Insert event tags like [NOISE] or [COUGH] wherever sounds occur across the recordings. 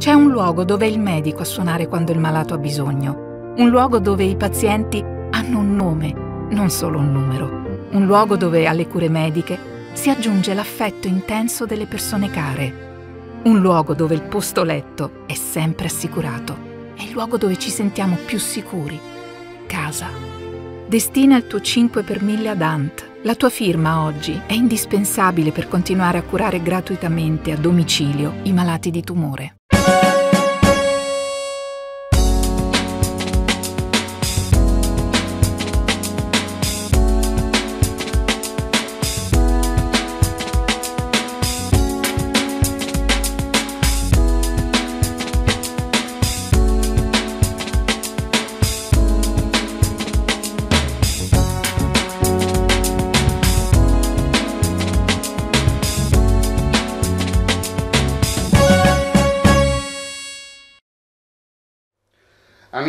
C'è un luogo dove è il medico a suonare quando il malato ha bisogno, un luogo dove i pazienti hanno un nome, non solo un numero, un luogo dove alle cure mediche si aggiunge l'affetto intenso delle persone care, un luogo dove il posto letto è sempre assicurato, è il luogo dove ci sentiamo più sicuri, casa. Destina il tuo 5 per 1000 ad Ant. La tua firma oggi è indispensabile per continuare a curare gratuitamente a domicilio i malati di tumore.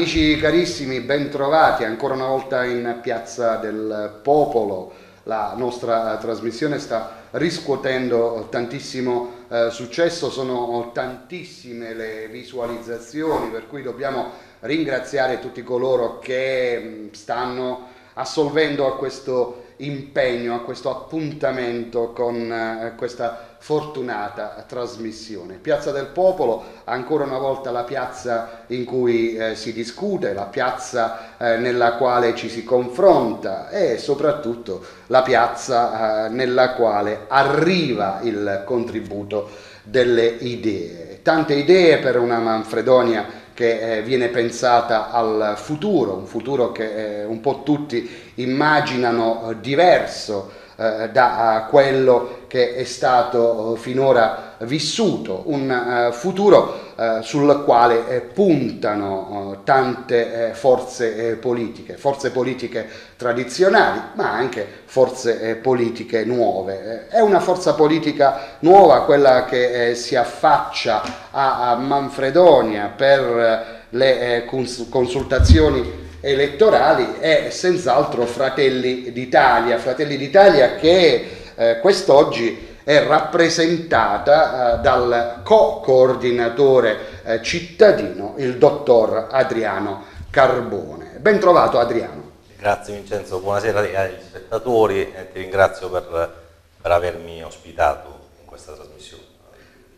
Amici carissimi, bentrovati ancora una volta in Piazza del Popolo. La nostra trasmissione sta riscuotendo tantissimo eh, successo, sono tantissime le visualizzazioni, per cui dobbiamo ringraziare tutti coloro che mm, stanno assolvendo a questo impegno, a questo appuntamento con eh, questa fortunata trasmissione. Piazza del Popolo, ancora una volta la piazza in cui eh, si discute, la piazza eh, nella quale ci si confronta e soprattutto la piazza eh, nella quale arriva il contributo delle idee. Tante idee per una Manfredonia che eh, viene pensata al futuro, un futuro che eh, un po' tutti immaginano eh, diverso eh, da quello che è stato finora vissuto, un uh, futuro uh, sul quale eh, puntano uh, tante forze politiche, forze politiche tradizionali, ma anche forze politiche nuove. È una forza politica nuova quella che si affaccia a, a Manfredonia per le cons consultazioni elettorali è senz'altro Fratelli d'Italia, Fratelli d'Italia che eh, quest'oggi è rappresentata eh, dal co-coordinatore eh, cittadino, il dottor Adriano Carbone. Ben trovato Adriano. Grazie Vincenzo, buonasera agli spettatori e ti ringrazio per, per avermi ospitato in questa trasmissione.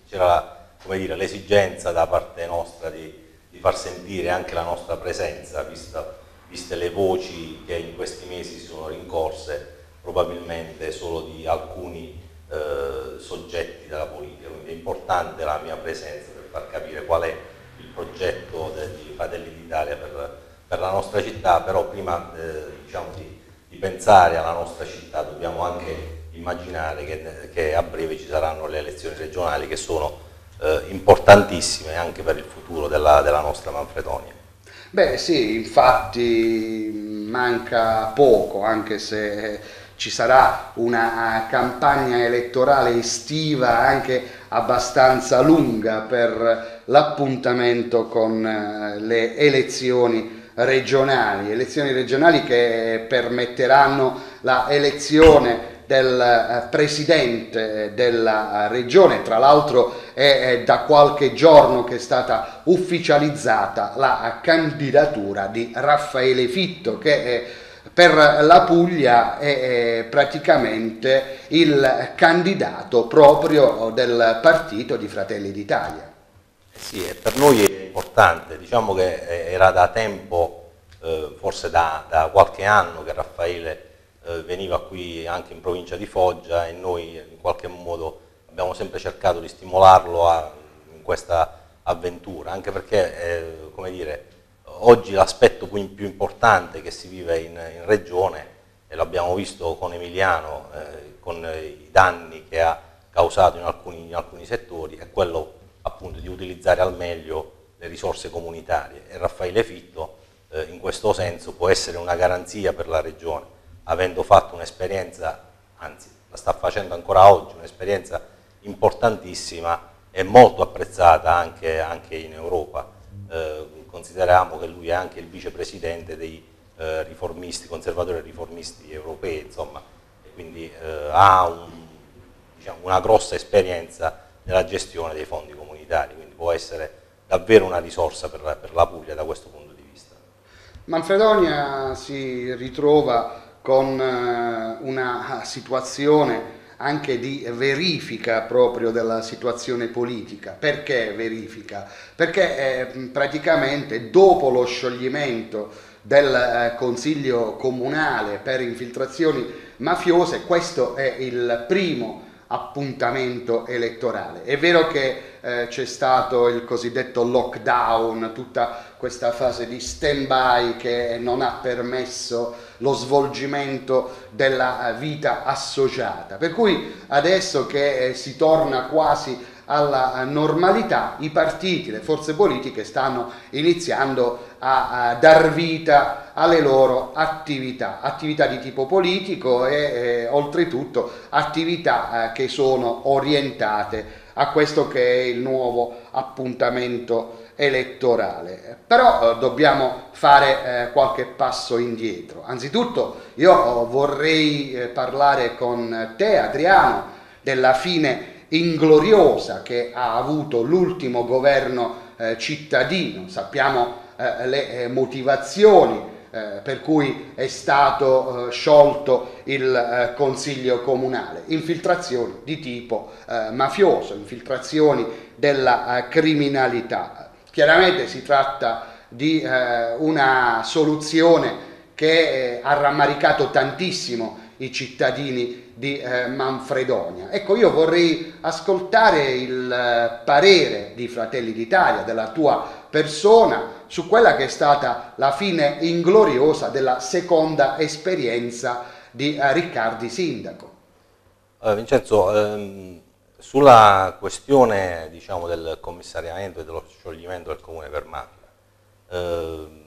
C'era l'esigenza da parte nostra di di far sentire anche la nostra presenza, vista, viste le voci che in questi mesi si sono rincorse probabilmente solo di alcuni eh, soggetti della politica, quindi è importante la mia presenza per far capire qual è il progetto di Fratelli d'Italia per, per, la nostra città, però prima eh, diciamo di, di, pensare alla nostra città dobbiamo anche immaginare che, che a breve ci saranno le elezioni regionali che sono eh, importantissime anche per il futuro della, della nostra Manfredonia. Beh sì, infatti manca poco, anche se ci sarà una campagna elettorale estiva anche abbastanza lunga per l'appuntamento con eh, le elezioni regionali, elezioni regionali che permetteranno la elezione del eh, presidente della regione, tra l'altro è da qualche giorno che è stata ufficializzata la candidatura di Raffaele Fitto che è per la Puglia è praticamente il candidato proprio del partito di Fratelli d'Italia. Eh sì, per noi è importante, diciamo che era da tempo, eh, forse da, da, qualche anno che Raffaele eh, veniva qui anche in provincia di Foggia e noi in qualche modo abbiamo sempre cercato di stimolarlo a, in questa avventura, anche perché, eh, come dire, oggi l'aspetto più, più, importante che si vive in, in regione, e l'abbiamo visto con Emiliano, eh, con i danni che ha causato in alcuni, in alcuni settori, è quello appunto di utilizzare al meglio le risorse comunitarie. E Raffaele Fitto eh, in questo senso può essere una garanzia per la regione avendo fatto un'esperienza, anzi la sta facendo ancora oggi, un'esperienza importantissima e molto apprezzata anche, anche in Europa. Eh, consideriamo che lui è anche il vicepresidente dei eh, riformisti, conservatori riformisti europei, insomma, quindi eh, ha un, diciamo, una grossa esperienza nella gestione dei fondi comunitari, quindi può essere davvero una risorsa per per la Puglia da questo punto di vista. Manfredonia si ritrova con eh, una situazione anche di verifica proprio della situazione politica. Perché verifica? Perché eh, praticamente dopo lo scioglimento del eh, Consiglio Comunale per infiltrazioni mafiose, questo è il primo appuntamento elettorale. È vero che eh, c'è stato il cosiddetto lockdown, tutta questa fase di stand-by che non ha permesso lo svolgimento della eh, vita associata. Per cui adesso che eh, si torna quasi alla normalità, i partiti, le forze politiche stanno iniziando a, a dar vita alle loro attività, attività di tipo politico e eh, oltretutto attività eh, che sono orientate a questo che è il nuovo appuntamento elettorale. Però eh, dobbiamo fare eh, qualche passo indietro. Anzitutto io vorrei eh, parlare con te Adriano della fine ingloriosa che ha avuto l'ultimo governo eh, cittadino, sappiamo eh, le eh, motivazioni eh, per cui è stato eh, sciolto il consiglio comunale, infiltrazioni di tipo mafioso, infiltrazioni della criminalità. Chiaramente si tratta di una soluzione che ha rammaricato tantissimo i cittadini di eh, Manfredonia. Ecco, io vorrei ascoltare il eh, parere di Fratelli d'Italia, della tua persona, su quella che è stata la fine ingloriosa della seconda esperienza di eh, Riccardi Sindaco. Allora, Vincenzo, ehm, sulla questione diciamo, del commissariamento e dello scioglimento del comune per mafia, ehm,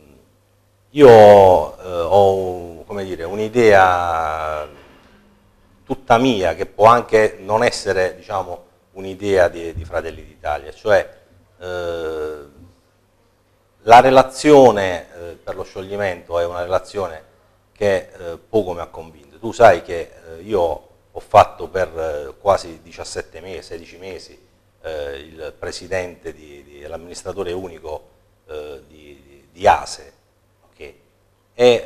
io eh, ho un'idea tutta mia, che può anche non essere diciamo, un'idea di, di, Fratelli d'Italia, cioè eh, la relazione eh, per lo scioglimento è una relazione che eh, poco mi ha convinto. Tu sai che eh, io ho fatto per eh, quasi 17 mesi, 16 mesi il presidente dell'amministratore unico di, di, ASE okay? e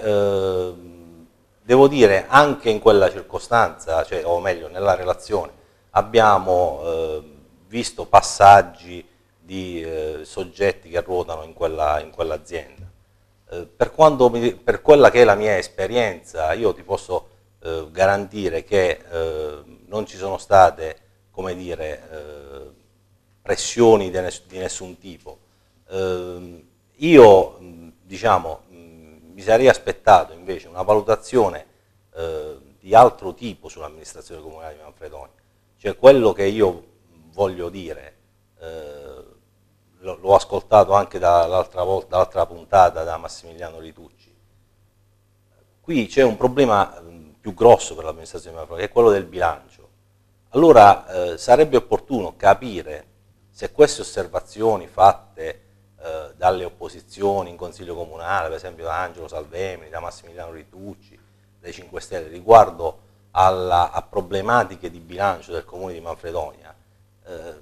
Devo dire, anche in quella circostanza, cioè, o meglio, nella relazione, abbiamo eh, visto passaggi di eh, soggetti che ruotano in, quella, in quell'azienda. Eh, per, per, quella che è la mia esperienza, io ti posso eh, garantire che eh, non ci sono state, come dire, eh, pressioni di, ness di, nessun tipo. io, diciamo, mi sarei aspettato invece una valutazione eh, di altro tipo sull'amministrazione comunale di Manfredonia, cioè quello che io voglio dire, eh, l'ho ascoltato anche dall'altra dall puntata da Massimiliano Ritucci, qui c'è un problema più grosso per l'amministrazione di Manfredonia, che è quello del bilancio. Allora eh, sarebbe opportuno capire se queste osservazioni fatte eh, dalle opposizioni in Consiglio Comunale, per esempio da Angelo Salvemini, da Massimiliano Ritucci, dai 5 Stelle, riguardo alla, a problematiche di bilancio del Comune di Manfredonia, eh,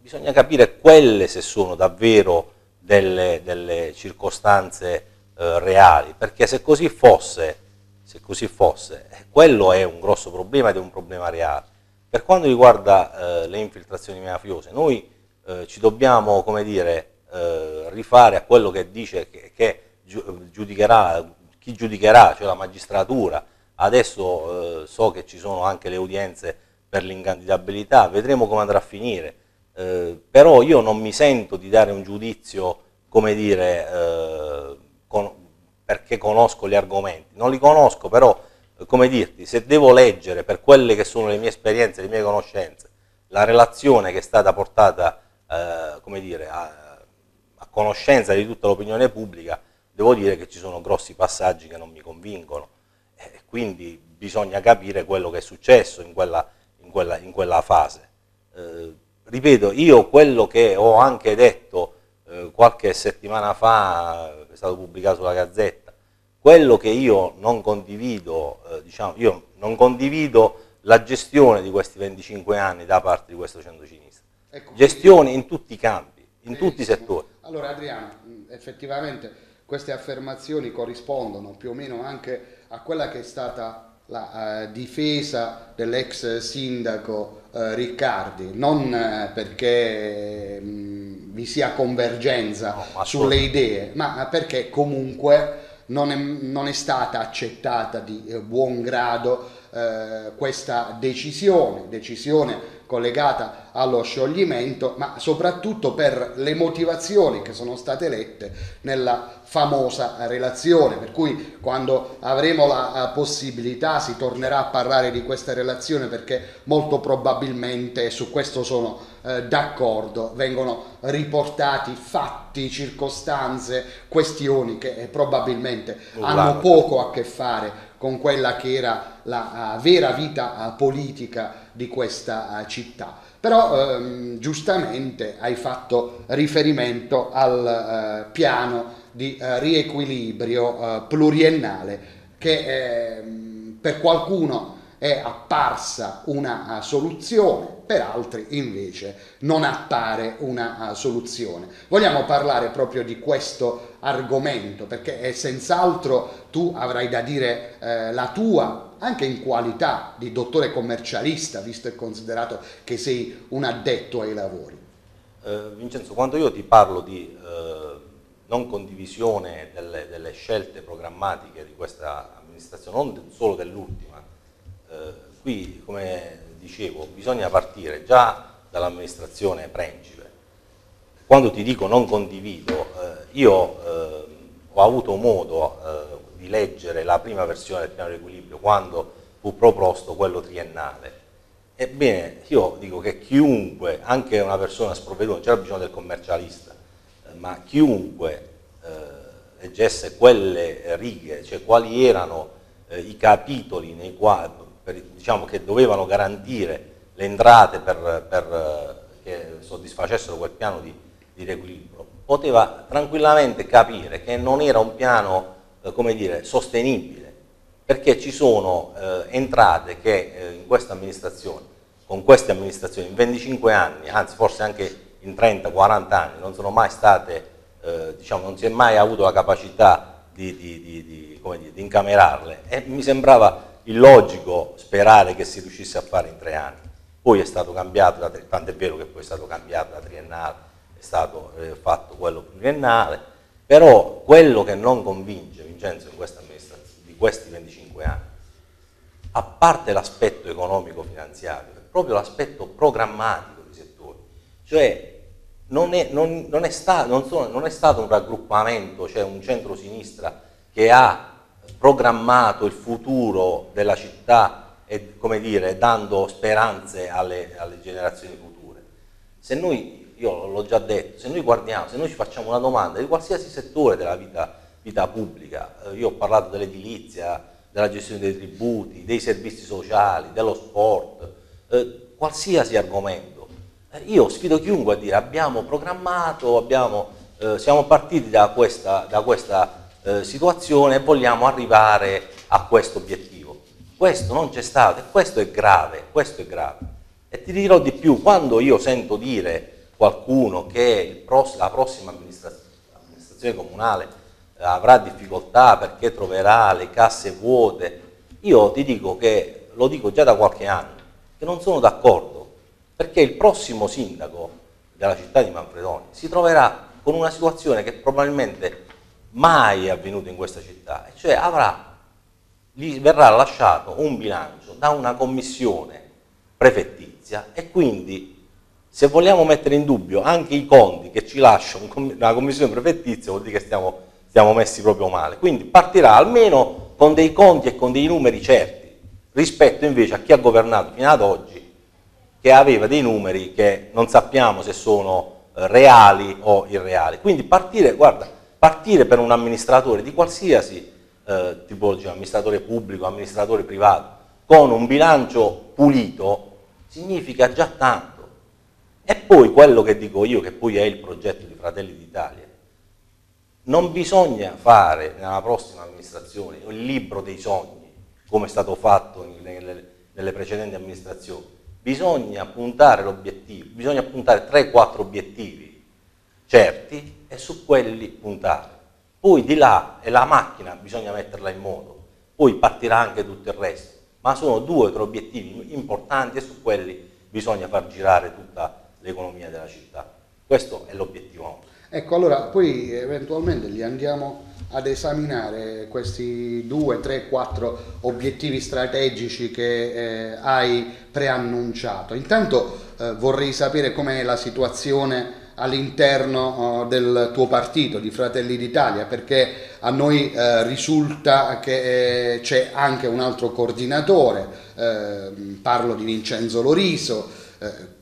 bisogna capire quelle se sono davvero delle, delle circostanze eh, reali, perché se così fosse, se così fosse quello è un grosso problema ed è un problema reale. Per quanto riguarda eh, le infiltrazioni mafiose, noi eh, ci dobbiamo, come dire, eh, rifare a quello che dice che, che giudicherà, chi giudicherà, cioè la magistratura, adesso eh, so che ci sono anche le udienze per l'incandidabilità, vedremo come andrà a finire, eh, però io non mi sento di dare un giudizio, come dire, eh, con, perché conosco gli argomenti, non li conosco, però, eh, come dirti, se devo leggere per quelle che sono le mie esperienze, le mie conoscenze, la relazione che è stata portata, eh, come dire, a, conoscenza di tutta l'opinione pubblica, devo dire che ci sono grossi passaggi che non mi convincono. E quindi bisogna capire quello che è successo in quella, in quella, in quella fase. Eh, ripeto, io quello che ho anche detto eh, qualche settimana fa, è stato pubblicato sulla Gazzetta, quello che io non condivido, eh, diciamo, io non condivido la gestione di questi 25 anni da parte di questo centro-sinistra. Ecco, gestione in tutti i campi in tutti i settori. Allora Adriano, effettivamente queste affermazioni corrispondono più o meno anche a quella che è stata la uh, difesa dell'ex sindaco uh, Riccardi, non uh, perché mh, vi sia convergenza no, sulle idee, ma perché comunque non è, non è stata accettata di buon grado questa decisione, decisione collegata allo scioglimento, ma soprattutto per le motivazioni che sono state lette nella famosa relazione, per cui quando avremo la possibilità si tornerà a parlare di questa relazione perché molto probabilmente su questo sono eh, d'accordo, vengono riportati fatti, circostanze, questioni che eh, probabilmente hanno poco a che fare con quella che era la uh, vera vita uh, politica di questa uh, città. Però ehm, giustamente hai fatto riferimento al piano di riequilibrio pluriennale che ehm, per qualcuno è apparsa una soluzione, per altri invece non appare una soluzione. Vogliamo parlare proprio di questo argomento perché senz'altro tu avrai da dire eh, la tua anche in qualità di dottore commercialista, visto e considerato che sei un addetto ai lavori. Eh, Vincenzo, quando io ti parlo di eh, non condivisione delle, delle, scelte programmatiche di questa amministrazione, non solo dell'ultima, eh, qui, come dicevo, bisogna partire già dall'amministrazione Principe. Quando ti dico non condivido, eh, io eh, ho avuto modo eh, di leggere la prima versione del piano di equilibrio quando fu proposto quello triennale. Ebbene, io dico che chiunque, anche una persona sprovveduta, c'era bisogno del commercialista, eh, ma chiunque eh, leggesse quelle righe, cioè quali erano eh, i capitoli nei quali per, diciamo, che dovevano garantire le entrate per, per, che soddisfacessero quel piano di, di riequilibrio, poteva tranquillamente capire che non era un piano eh, come dire, sostenibile, perché ci sono eh, entrate che eh, in questa amministrazione, con queste amministrazioni in 25 anni, anzi forse anche in 30-40 anni, non sono mai state, eh, diciamo, non si è mai avuto la capacità di, di, di, di incamerarle e mi sembrava illogico sperare che si riuscisse a fare in tre anni. Poi è stato cambiato, tanto è vero che poi è stato cambiato da triennale, è stato eh, fatto quello pluriennale, però quello che non convince In questa amministrazione di questi 25 anni, a parte l'aspetto economico-finanziario, è proprio l'aspetto programmatico dei settori. Cioè non è, non, non, è sta, sono, non è, stato un raggruppamento, cioè un centro-sinistra che ha programmato il futuro della città e, come dire, dando speranze alle, alle generazioni future. Se noi, io l'ho già detto, se noi guardiamo, se noi ci facciamo una domanda di qualsiasi settore della vita, vita pubblica, eh, io ho parlato dell'edilizia, della gestione dei tributi, dei servizi sociali, dello sport, eh, qualsiasi argomento, eh, io sfido chiunque a dire abbiamo programmato, abbiamo, siamo partiti da questa, da questa situazione e vogliamo arrivare a questo obiettivo. Questo non c'è stato e questo è grave, questo è grave. E ti dirò di più, quando io sento dire qualcuno che la prossima amministrazione comunale avrà difficoltà perché troverà le casse vuote, io ti dico che, lo dico già da qualche anno, che non sono d'accordo, perché il prossimo sindaco della città di Manfredoni si troverà con una situazione che probabilmente mai è avvenuto in questa città, cioè avrà, gli verrà lasciato un bilancio da una commissione prefettizia e quindi se vogliamo mettere in dubbio anche i conti che ci lascia una commissione prefettizia vuol dire che stiamo, stiamo messi proprio male, quindi partirà almeno con dei conti e con dei numeri certi rispetto invece a chi ha governato fino ad oggi che aveva dei numeri che non sappiamo se sono eh, reali o irreali. Quindi partire, guarda, partire per un amministratore di qualsiasi eh, tipologia, amministratore pubblico, amministratore privato, con un bilancio pulito, significa già tanto. E poi quello che dico io, che poi è il progetto di Fratelli d'Italia, non bisogna fare nella prossima amministrazione il libro dei sogni, come è stato fatto nelle, nelle precedenti amministrazioni, bisogna puntare l'obiettivo, bisogna puntare 3-4 obiettivi certi e su quelli puntare. Poi di là è la macchina, bisogna metterla in moto, poi partirà anche tutto il resto, ma sono due o tre obiettivi importanti e su quelli bisogna far girare tutta l'economia della città. Questo è l'obiettivo. Ecco, allora poi eventualmente li andiamo ad esaminare questi due, tre, quattro obiettivi strategici che eh, hai preannunciato. Intanto eh, vorrei sapere com'è la situazione all'interno uh, del tuo partito di Fratelli d'Italia perché a noi uh, risulta che eh, c'è anche un altro coordinatore, eh, parlo di Vincenzo Loriso, eh,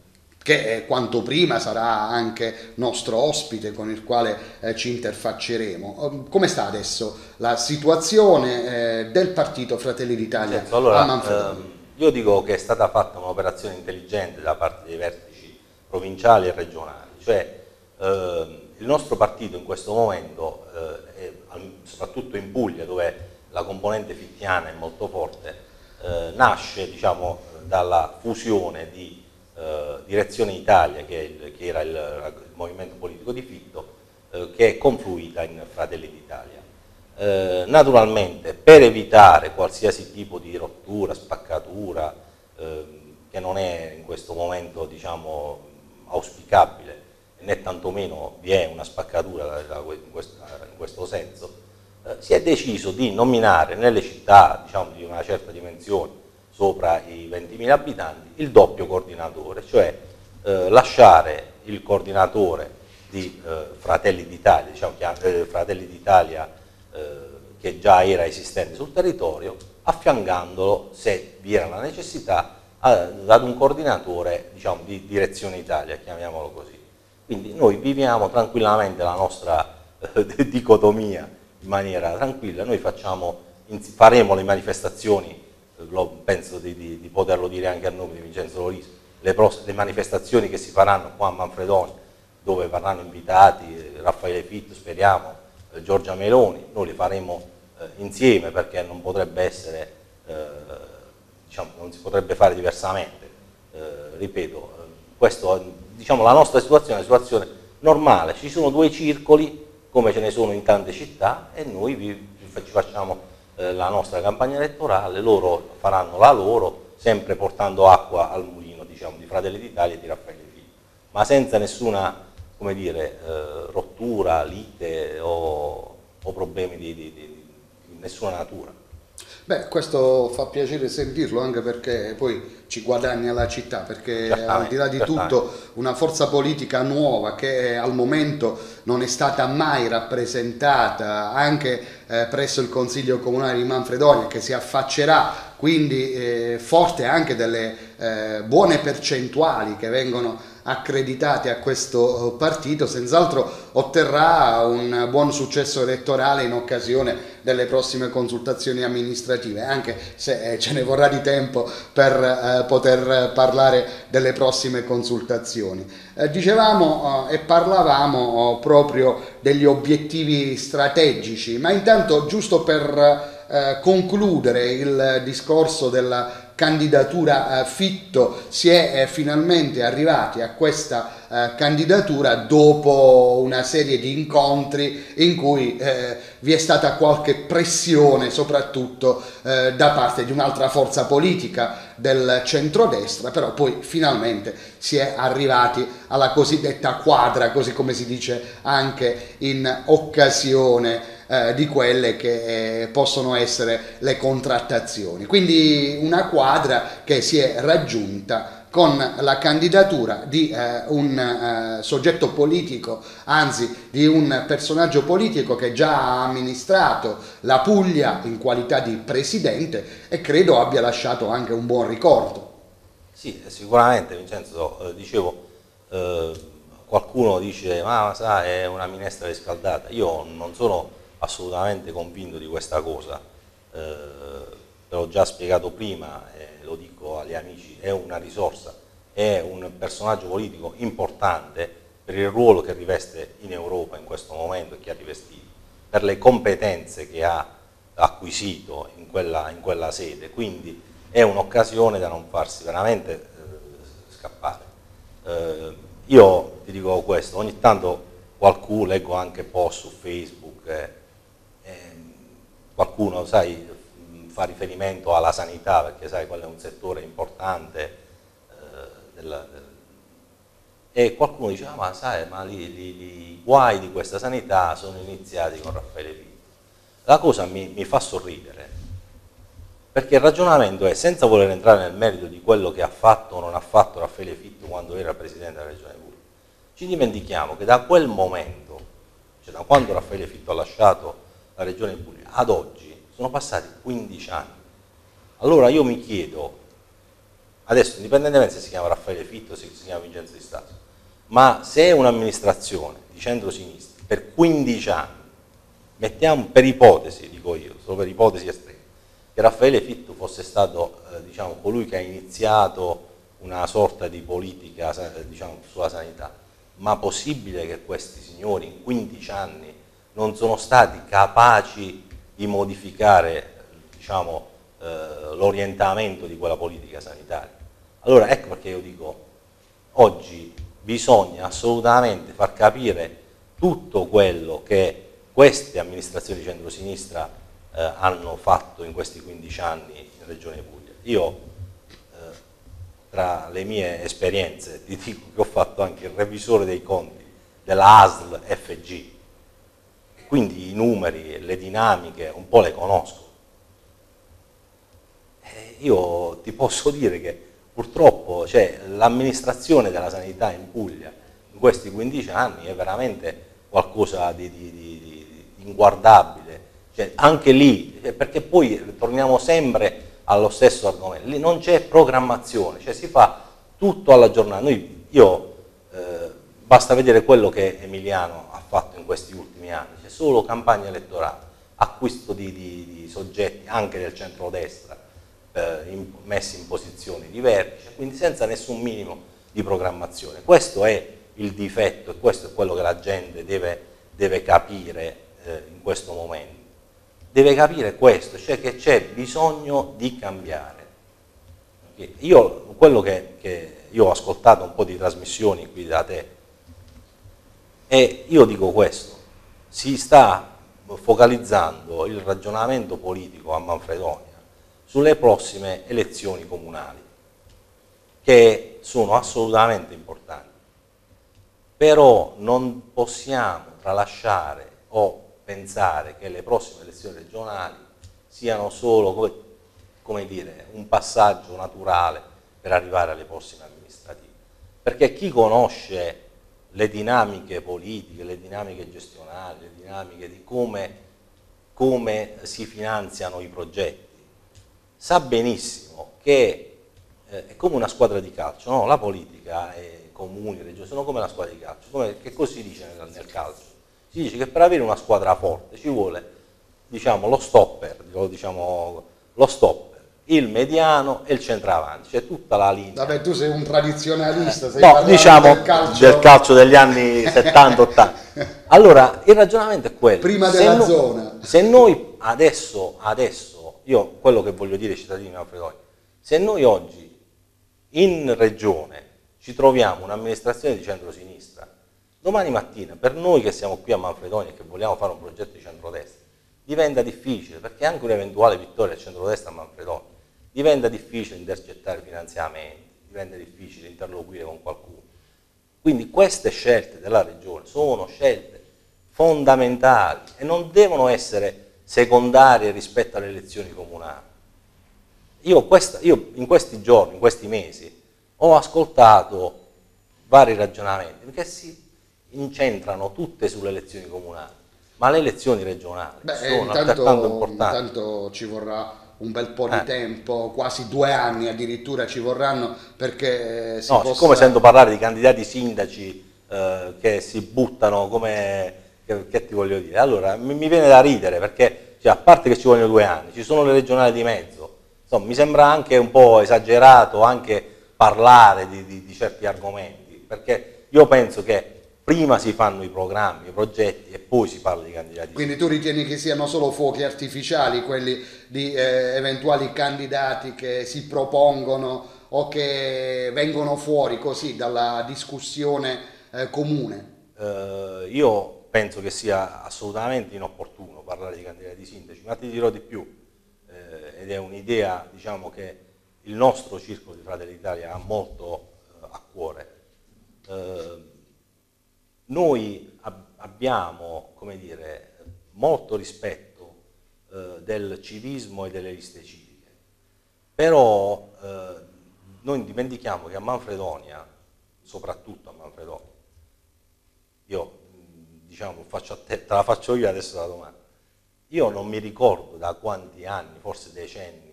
che quanto prima sarà anche nostro ospite con il quale eh, ci interfacceremo. Um, come sta adesso la situazione eh, del partito Fratelli d'Italia certo, allora, a Manfredonia? Ehm, io dico che è stata fatta un'operazione intelligente da parte dei vertici provinciali e regionali, cioè ehm, il nostro partito in questo momento, eh, soprattutto in Puglia dove la componente fittiana è molto forte, eh, nasce diciamo, dalla fusione di eh, Direzione Italia, che, il, che era il, il, movimento politico di Fitto, eh, che è confluita in Fratelli d'Italia. Eh, naturalmente per evitare qualsiasi tipo di rottura, spaccatura, ehm, che non è in questo momento diciamo, auspicabile, né tantomeno vi è una spaccatura in questo, senso, eh, si è deciso di nominare nelle città diciamo, di una certa dimensione sopra i 20.000 abitanti, il doppio coordinatore, cioè eh, lasciare il coordinatore di eh, Fratelli d'Italia, diciamo, eh, eh, che già era esistente sul territorio, affiancandolo, se vi era la necessità, ad un coordinatore diciamo, di direzione Italia, chiamiamolo così. Quindi noi viviamo tranquillamente la nostra eh, [LAUGHS] dicotomia in maniera tranquilla, noi facciamo, faremo le manifestazioni penso di, di, di, poterlo dire anche a nome di Vincenzo Loriso, le, le, manifestazioni che si faranno qua a Manfredonia, dove verranno invitati eh, Raffaele Fitto, speriamo, eh, Giorgia Meloni, noi le faremo eh, insieme perché non potrebbe essere, eh, diciamo, non si potrebbe fare diversamente, eh, ripeto, eh, questo, diciamo, la nostra situazione è una situazione normale, ci sono due circoli come ce ne sono in tante città e noi vi, ci facciamo eh, la nostra campagna elettorale, loro faranno la loro, sempre portando acqua al mulino diciamo, di Fratelli d'Italia e di Raffaele Fili, ma senza nessuna come dire, eh, rottura, lite o, o problemi di, di, di, di nessuna natura. Beh, questo fa piacere sentirlo anche perché poi ci guadagna la città, perché [LAUGHS] al di là di tutto una forza politica nuova che al momento non è stata mai rappresentata anche eh, presso il Consiglio Comunale di Manfredonia che si affaccerà quindi eh, forte anche delle eh, buone percentuali che vengono accreditate a questo eh, partito, senz'altro otterrà un buon successo elettorale in occasione delle prossime consultazioni amministrative, anche se eh, ce ne vorrà di tempo per eh, poter parlare delle prossime consultazioni. Dicevamo e parlavamo proprio degli obiettivi strategici, ma intanto giusto per concludere il discorso della candidatura eh, Fitto si è eh, finalmente arrivati a questa eh, candidatura dopo una serie di incontri in cui eh, vi è stata qualche pressione soprattutto eh, da parte di un'altra forza politica del centrodestra, però poi finalmente si è arrivati alla cosiddetta quadra, così come si dice anche in occasione eh, di quelle che eh, possono essere le contrattazioni. Quindi una quadra che si è raggiunta con la candidatura di eh, un eh, soggetto politico, anzi di un personaggio politico che già ha amministrato la Puglia in qualità di presidente e credo abbia lasciato anche un buon ricordo. Sì, sicuramente Vincenzo, eh, dicevo, eh, qualcuno dice ma sa è una minestra riscaldata, io non sono assolutamente convinto di questa cosa, eh, l'ho già spiegato prima e lo dico agli amici, è una risorsa, è un personaggio politico importante per il ruolo che riveste in Europa in questo momento e che ha rivestito, per le competenze che ha acquisito in quella, in quella sede, quindi è un'occasione da non farsi veramente eh, scappare. Eh, io ti dico questo, ogni tanto qualcuno, leggo anche post su Facebook, eh, qualcuno, sai, fa riferimento alla sanità, perché sai, quello è un settore importante eh, della, del, e qualcuno dice, ah, ma sai, ma i guai di questa sanità sono iniziati con Raffaele Fitto. La cosa mi, mi fa sorridere, perché il ragionamento è, senza voler entrare nel merito di quello che ha fatto o non ha fatto Raffaele Fitto quando era Presidente della Regione Puglia, ci dimentichiamo che da quel momento, cioè da quando Raffaele Fitto ha lasciato la Regione Puglia, ad oggi sono passati 15 anni. Allora io mi chiedo, adesso indipendentemente se si chiama Raffaele Fitto o se si chiama Vincenzo Di Stasio, ma se un'amministrazione di centro-sinistra per 15 anni, mettiamo per ipotesi, dico io, solo per ipotesi estreme, che Raffaele Fitto fosse stato eh, diciamo, colui che ha iniziato una sorta di politica eh, diciamo, sulla sanità, ma possibile che questi signori in 15 anni non sono stati capaci di modificare diciamo, eh, l'orientamento di quella politica sanitaria? Allora ecco perché io dico, oggi bisogna assolutamente far capire tutto quello che queste amministrazioni di centrosinistra eh, hanno fatto in questi 15 anni in Regione Puglia. Io eh, tra le mie esperienze [LAUGHS] ti dico che ho fatto anche il revisore dei conti della ASL FG, quindi i numeri le dinamiche un po' le conosco. E io ti posso dire che purtroppo cioè, l'amministrazione della sanità in Puglia in questi 15 anni è veramente qualcosa di, di, di, di inguardabile, cioè, anche lì, cioè, perché poi torniamo sempre allo stesso argomento, lì non c'è programmazione, cioè si fa tutto alla giornata. Noi, io, eh, basta vedere quello che Emiliano ha fatto in questi ultimi anni, solo campagna elettorale, acquisto di, soggetti anche del centrodestra, eh, messi in posizioni di vertice, quindi senza nessun minimo di programmazione. Questo è il difetto e questo è quello che la gente deve, deve capire eh, in questo momento. Deve capire questo, cioè che c'è bisogno di cambiare. Io, quello che, che io ho ascoltato un po' di trasmissioni qui da te, e io dico questo, si sta focalizzando il ragionamento politico a Manfredonia sulle prossime elezioni comunali, che sono assolutamente importanti. Però non possiamo tralasciare o pensare che le prossime elezioni regionali siano solo come, come dire, un passaggio naturale per arrivare alle prossime amministrative. Perché chi conosce le dinamiche politiche, le dinamiche gestionali, le dinamiche di come, come si finanziano i progetti, sa benissimo che eh, è come una squadra di calcio, no? la politica, i comuni, le regioni sono come una squadra di calcio, come, che così dice nel, nel, calcio. Si dice che per avere una squadra forte ci vuole diciamo, lo stopper, diciamo, lo stopper, il mediano e il centravanti, cioè tutta la linea. Vabbè, tu sei un tradizionalista, sei no, diciamo del calcio... del calcio degli anni [LAUGHS] 70-80. Allora, il ragionamento è quello. Prima della se zona. No, se noi adesso, adesso io quello che voglio dire ai cittadini di se noi oggi in regione ci troviamo un'amministrazione di centrosinistra, domani mattina per noi che siamo qui a Manfredonia e che vogliamo fare un progetto di centrodestra, diventa difficile, perché anche un'eventuale vittoria del centrodestra a Manfredonia diventa difficile intercettare finanziamenti, diventa difficile interloquire con qualcuno. Quindi queste scelte della regione sono scelte fondamentali e non devono essere secondarie rispetto alle elezioni comunali. Io, questa, io in questi giorni, in questi mesi, ho ascoltato vari ragionamenti perché si incentrano tutte sulle elezioni comunali, ma le elezioni regionali Beh, sono intanto, altrettanto importanti. Intanto ci vorrà un bel po' di eh. tempo, quasi due anni addirittura ci vorranno perché si no, possa... siccome sento parlare di candidati sindaci eh, che si buttano come che, che ti voglio dire? Allora, mi, mi viene da ridere perché, cioè, a parte che ci vogliono due anni, ci sono le regionali di mezzo, insomma, mi sembra anche un po' esagerato anche parlare di, di, di certi argomenti, perché io penso che prima si fanno i programmi, i progetti e poi si parla di candidati. Quindi tu ritieni che siano solo fuochi artificiali quelli di eh, eventuali candidati che si propongono o che vengono fuori così dalla discussione eh, comune? eh, io penso che sia assolutamente inopportuno parlare di candidati sindaci, ma ti dirò di più, eh, ed è un'idea diciamo, che il nostro circolo di Fratelli d'Italia ha molto eh, a cuore. Eh, noi ab abbiamo, dire, molto rispetto eh, del civismo e delle liste civiche, però eh, noi dimentichiamo che a Manfredonia, soprattutto a Manfredonia, io diciamo, te, te la faccio io adesso la domanda, io non mi ricordo da quanti anni, forse decenni,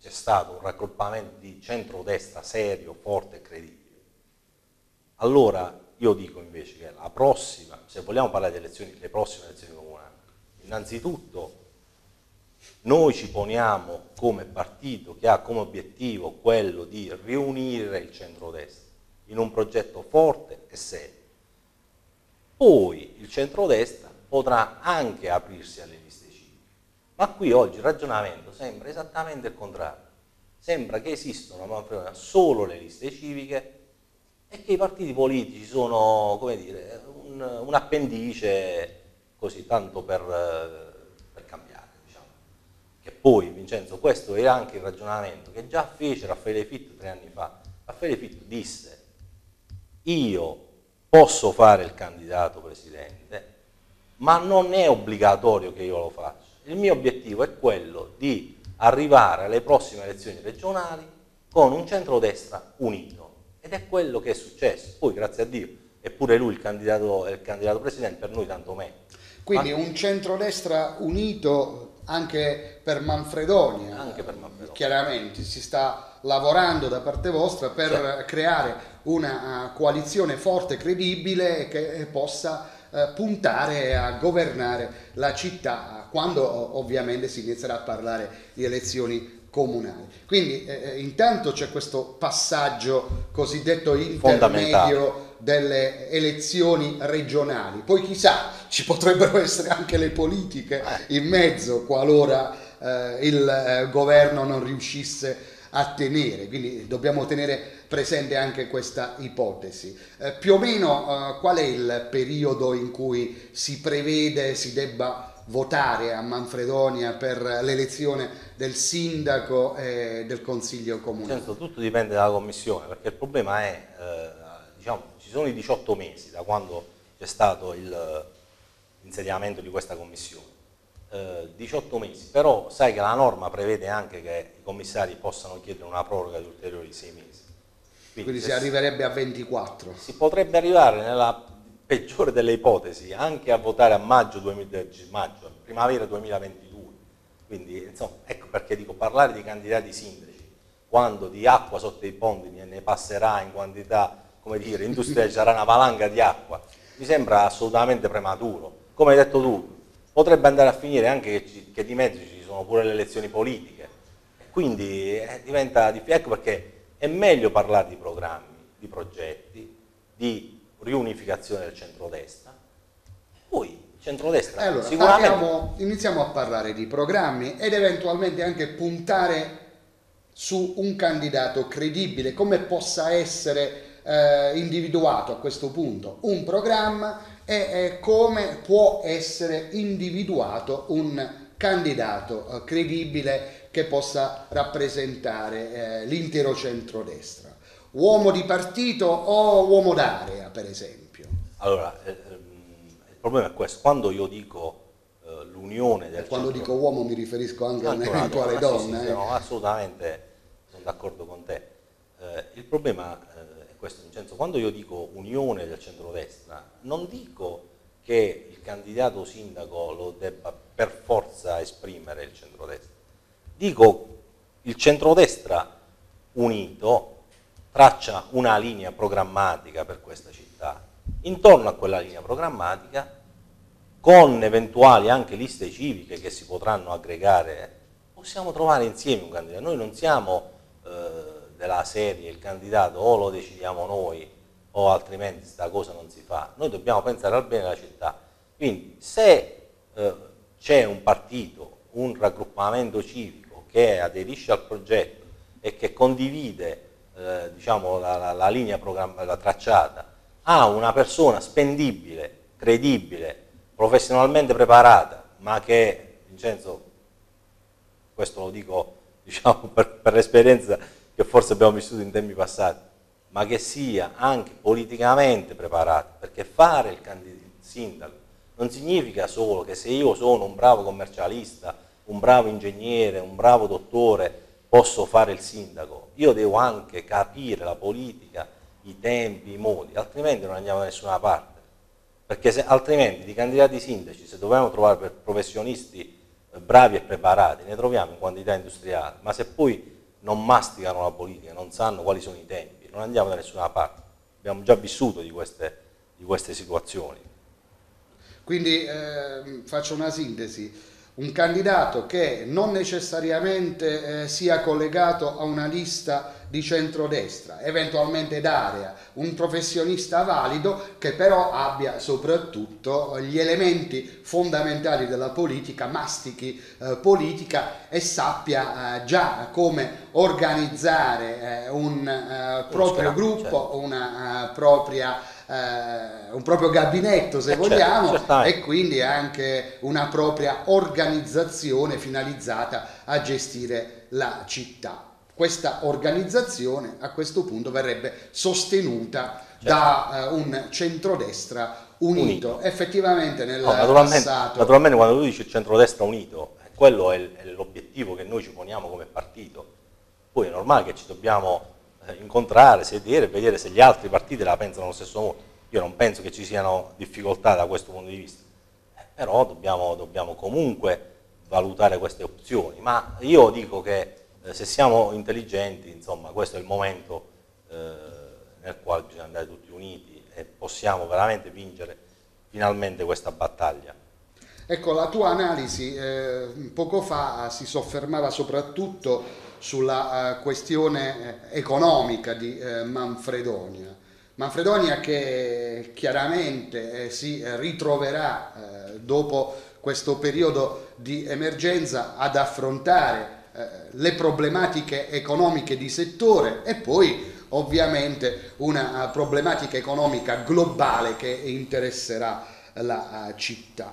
c'è stato un raggruppamento di centrodestra serio, forte e credibile. Allora io dico invece che la prossima, se vogliamo parlare delle elezioni, le prossime elezioni comunali, innanzitutto noi ci poniamo come partito che ha come obiettivo quello di riunire il centrodestra in un progetto forte e serio. Poi il centrodestra potrà anche aprirsi alle ma qui oggi il ragionamento sembra esattamente il contrario. Sembra che esistano solo le liste civiche e che i partiti politici sono, come dire, un, un appendice così tanto per, per cambiare. Diciamo. Che poi, Vincenzo, questo era anche il ragionamento che già fece Raffaele Fitto tre anni fa. Raffaele Fitto disse, io posso fare il candidato presidente, ma non è obbligatorio che io lo faccia il mio obiettivo è quello di arrivare alle prossime elezioni regionali con un centrodestra unito ed è quello che è successo. Poi, grazie a Dio, è pure lui il candidato, il candidato presidente, per noi tanto meno. Quindi Ma... un centrodestra unito anche per Manfredonia. Anche per Manfredonia. Chiaramente si sta lavorando da parte vostra per certo. creare una coalizione forte credibile che possa eh, puntare a governare la città quando ovviamente si inizierà a parlare di elezioni comunali. Quindi eh, eh intanto c'è questo passaggio cosiddetto intermedio delle elezioni regionali, poi chissà ci potrebbero essere anche le politiche eh. in mezzo qualora eh, il eh, governo non riuscisse a tenere, quindi dobbiamo tenere presente anche questa ipotesi. Eh, più o meno qual è il periodo in cui si prevede si debba votare a Manfredonia per l'elezione del sindaco e del consiglio comunale? Certo, tutto dipende dalla commissione, perché il problema è, eh, diciamo, ci sono i 18 mesi da quando c'è stato l'insediamento di questa commissione. Eh, 18 mesi, però sai che la norma prevede anche che i commissari possano chiedere una proroga di ulteriori 6 mesi. Quindi, Quindi si arriverebbe a 24. Si potrebbe arrivare nella peggiore delle ipotesi anche a votare a maggio, 2000, maggio primavera 2022. Quindi insomma, ecco perché dico parlare di candidati sindaci quando di acqua sotto i ponti ne passerà in quantità, come dire, industriale, sarà una valanga di acqua, mi sembra assolutamente prematuro. Come hai detto tu, potrebbe andare a finire anche che, che di mezzo ci sono pure le elezioni politiche. Quindi eh, diventa difficile, ecco perché è meglio parlare di programmi, di progetti, di riunificazione del centrodestra. Poi centrodestra allora, sicuramente... Parliamo, iniziamo a parlare di programmi ed eventualmente anche puntare su un candidato credibile, come possa essere eh, individuato a questo punto un programma e eh, come può essere individuato un candidato eh, credibile che possa rappresentare eh, l'intero centrodestra. Uomo di partito o uomo d'area, per esempio? Allora, eh, ehm, il problema è questo, quando io dico eh, l'unione del Quando centro... dico uomo mi riferisco anche a un'eventuale [LAUGHS] donna. Sì, sì, eh. no, assolutamente, sono d'accordo con te. Eh, il problema eh, è questo, Vincenzo, quando io dico unione del centrodestra, non dico che il candidato sindaco lo debba per forza esprimere il centrodestra, dico il centrodestra unito traccia una linea programmatica per questa città. Intorno a quella linea programmatica, con eventuali anche liste civiche che si potranno aggregare, possiamo trovare insieme un candidato. Noi non siamo eh, della serie il candidato o lo decidiamo noi o altrimenti questa cosa non si fa. Noi dobbiamo pensare al bene della città. Quindi se eh, c'è un partito, un raggruppamento civico che aderisce al progetto e che condivide eh, diciamo, la, la, la, linea la tracciata ha una persona spendibile, credibile, professionalmente preparata, ma che, Vincenzo, questo lo dico [LAUGHS] diciamo, per, per l'esperienza che forse abbiamo vissuto in tempi passati, ma che sia anche politicamente preparata, perché fare il sindaco non significa solo che se io sono un bravo commercialista, un bravo ingegnere, un bravo dottore, posso fare il sindaco, io devo anche capire la politica, i tempi, i modi, altrimenti non andiamo da nessuna parte. Perché se, altrimenti di candidati sindaci, se dobbiamo trovare professionisti eh, bravi e preparati, ne troviamo in quantità industriale, ma se poi non masticano la politica, non sanno quali sono i tempi, non andiamo da nessuna parte. Abbiamo già vissuto di queste, di queste situazioni. Quindi eh, faccio una sintesi un candidato che non necessariamente eh, sia collegato a una lista di centrodestra, eventualmente d'area, un professionista valido che però abbia soprattutto gli elementi fondamentali della politica, mastichi eh, politica e sappia eh, già come organizzare eh, un eh, proprio gruppo, certo. una eh, propria eh, un proprio gabinetto se eh, certo, vogliamo certo, e quindi anche una propria organizzazione finalizzata a gestire la città. Questa organizzazione a questo punto verrebbe sostenuta certo. da uh, un centrodestra unito. unito. Effettivamente nel no, naturalmente, passato... Naturalmente quando tu dici centrodestra unito, quello è, l'obiettivo che noi ci poniamo come partito. Poi è normale che ci dobbiamo incontrare, sedere vedere se gli altri partiti la pensano allo stesso modo. Io non penso che ci siano difficoltà da questo punto di vista, eh, però dobbiamo, dobbiamo comunque valutare queste opzioni. Ma io dico che eh, se siamo intelligenti, insomma, questo è il momento eh, nel quale bisogna andare tutti uniti e possiamo veramente vincere finalmente questa battaglia. Ecco, la tua analisi eh, poco fa si soffermava soprattutto sulla uh, questione eh, economica di uh, Manfredonia. Manfredonia che chiaramente eh, si ritroverà eh, dopo questo periodo di emergenza ad affrontare eh, le problematiche economiche di settore e poi ovviamente una problematica economica globale che interesserà la città.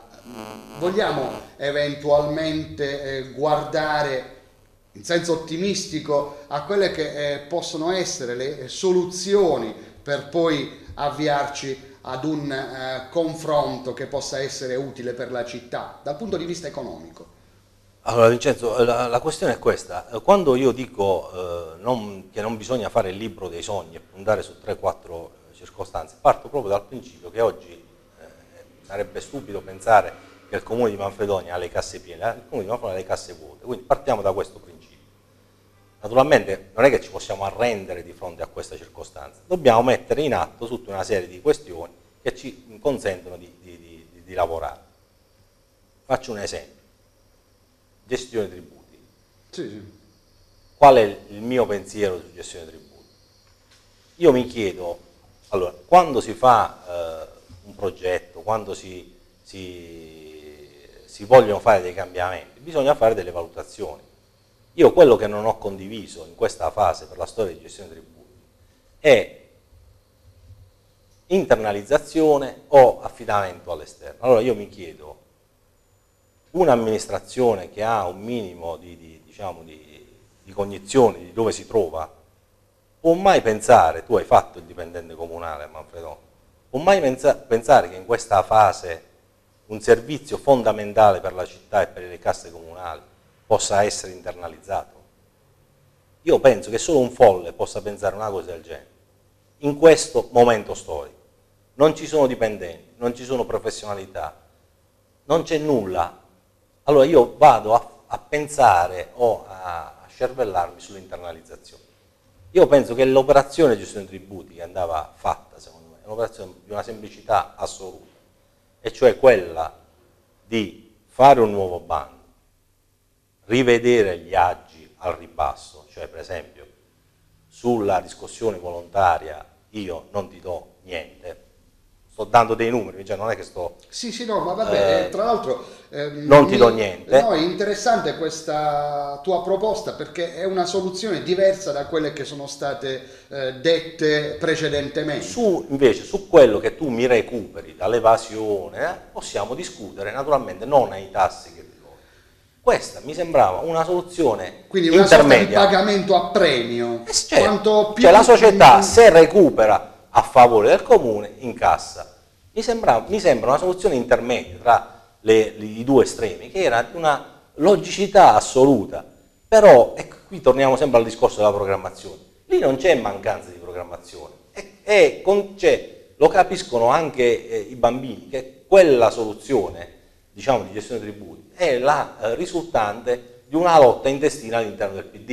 Vogliamo eventualmente guardare in senso ottimistico a quelle che eh, possono essere le eh, soluzioni per poi avviarci ad un eh, confronto che possa essere utile per la città dal punto di vista economico. Allora Vincenzo, la, la questione è questa, eh, quando io dico eh, non, che non bisogna fare il libro dei sogni e puntare su 3-4 circostanze, parto proprio dal principio che oggi eh, sarebbe stupido pensare che il comune di Manfredonia ha le casse piene, il comune di Manfredonia ha le casse vuote, quindi partiamo da questo principio. Naturalmente non è che ci possiamo arrendere di fronte a questa circostanza, dobbiamo mettere in atto tutta una serie di questioni che ci consentono di, di, di, di lavorare. Faccio un esempio, gestione tributi. Sì, sì. Qual è il mio pensiero su gestione tributi? Io mi chiedo, allora, quando si fa eh, un progetto, quando si, si, si vogliono fare dei cambiamenti, bisogna fare delle valutazioni io quello che non ho condiviso in questa fase per la storia di gestione dei tributi è internalizzazione o affidamento all'esterno. Allora io mi chiedo, un'amministrazione che ha un minimo di, di, diciamo, di, di cognizione di dove si trova, può mai pensare, tu hai fatto il dipendente comunale Manfredo, può mai pensa, pensare che in questa fase un servizio fondamentale per la città e per le casse comunali possa essere internalizzato. Io penso che solo un folle possa pensare una cosa del genere. In questo momento storico non ci sono dipendenti, non ci sono professionalità, non c'è nulla. Allora io vado a, a pensare o a, a cervellarmi sull'internalizzazione. Io penso che l'operazione di gestione tributi che andava fatta, secondo me, è un'operazione di una semplicità assoluta, e cioè quella di fare un nuovo bando, rivedere gli agi al ribasso, cioè per esempio sulla riscossione volontaria io non ti do niente, sto dando dei numeri, cioè non è che sto... Sì, sì, no, ma vabbè, eh, tra l'altro... Ehm, non ti do niente. No, è interessante questa tua proposta perché è una soluzione diversa da quelle che sono state eh, dette precedentemente. Su, invece, su quello che tu mi recuperi dall'evasione, eh, possiamo discutere naturalmente non ai tassi che questa mi sembrava una soluzione Quindi una intermedia. Di pagamento a premio. Eh, certo. Cioè la società se recupera a favore del comune incassa. Mi sembra, mi sembra una soluzione intermedia tra le, i due estremi, che era una logicità assoluta. Però, e qui torniamo sempre al discorso della programmazione, lì non c'è mancanza di programmazione, e, e con, cioè, lo capiscono anche eh, i bambini, che quella soluzione diciamo, di gestione dei tributi è la eh, risultante di una lotta intestina all'interno del PD.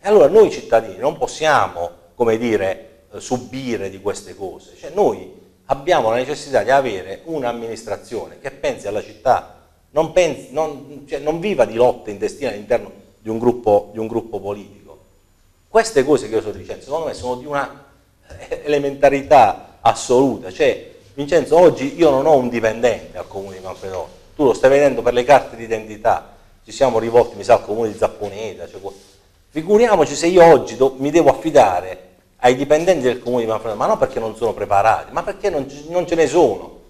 E allora noi cittadini non possiamo, come dire, eh, subire di queste cose. Cioè noi abbiamo la necessità di avere un'amministrazione che pensi alla città, non, pensi, non, cioè non viva di lotte intestine all'interno di, di, un gruppo politico. Queste cose che io sto dicendo, secondo me, sono di una elementarità assoluta. Cioè, Vincenzo, oggi io non ho un dipendente al comune di Manfredonia, tu lo stai vedendo per le carte d'identità, ci siamo rivolti, mi sa, al comune di Zapponeta. Cioè, figuriamoci se io oggi do, mi devo affidare ai dipendenti del comune di Manfredonia, ma non perché non sono preparati, ma perché non, non ce ne sono.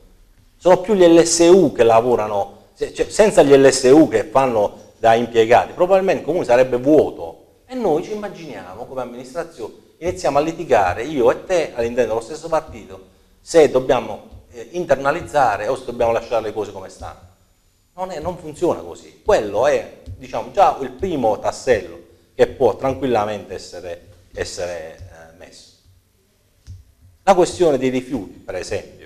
Sono più gli LSU che lavorano, cioè, senza gli LSU che fanno da impiegati, probabilmente il comune sarebbe vuoto. E noi ci immaginiamo come amministrazione, iniziamo a litigare, io e te, all'interno dello stesso partito, se dobbiamo eh, internalizzare o se dobbiamo lasciare le cose come stanno. Non, è, non funziona così. Quello è diciamo, già il primo tassello che può tranquillamente essere, essere la questione dei rifiuti, per esempio.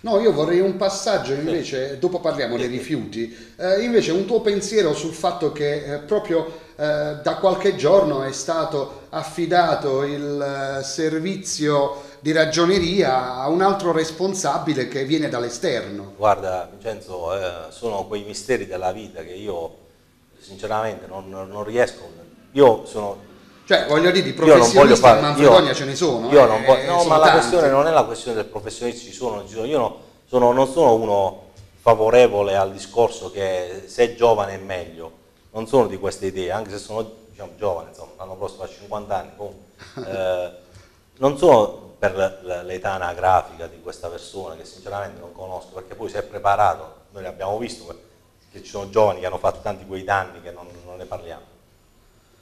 No, io vorrei un passaggio invece, dopo parliamo dei rifiuti, eh, invece un tuo pensiero sul fatto che eh, proprio eh, da qualche giorno è stato affidato il eh, servizio di ragioneria a un altro responsabile che viene dall'esterno. Guarda Vincenzo, eh, sono quei misteri della vita che io sinceramente non, non riesco, io sono cioè, voglio dire, di professionisti fare, a Manfredonia ce ne sono. Io eh, non voglio, no, ma tanti. la questione non è la questione del professionista, ci sono, ci sono. Io no, sono, non sono uno favorevole al discorso che se è giovane è meglio, non sono di queste idee, anche se sono diciamo, giovane, insomma, l'anno prossimo a 50 anni, [LAUGHS] eh, non sono per l'età anagrafica di questa persona che sinceramente non conosco, perché poi si è preparato, noi abbiamo visto che ci sono giovani che hanno fatto tanti quei danni che non, non ne parliamo.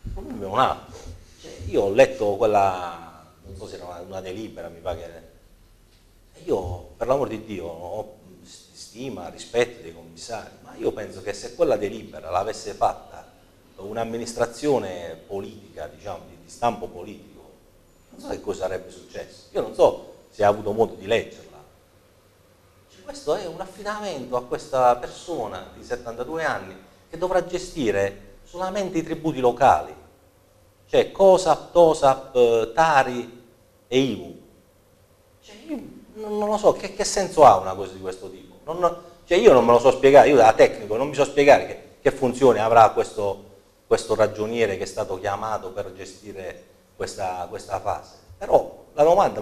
Il problema è un altro. Cioè, io ho letto quella, non so se era una, una delibera, mi pare che... Io, per l'amor di Dio, ho stima, rispetto dei commissari, ma io penso che se quella delibera l'avesse fatta un'amministrazione politica, diciamo, di, di stampo politico, non so che cosa sarebbe successo. Io non so se ha avuto modo di leggerla. Cioè, questo è un affidamento a questa persona di 72 anni che dovrà gestire solamente i tributi locali, cioè COSAP, TOSAP, eh, Tari e IVU. Cioè, io non lo so, che, che, senso ha una cosa di questo tipo? Non, cioè io non me lo so spiegare, io da tecnico non mi so spiegare che, che funzione avrà questo, questo, ragioniere che è stato chiamato per gestire questa, questa fase. Però la domanda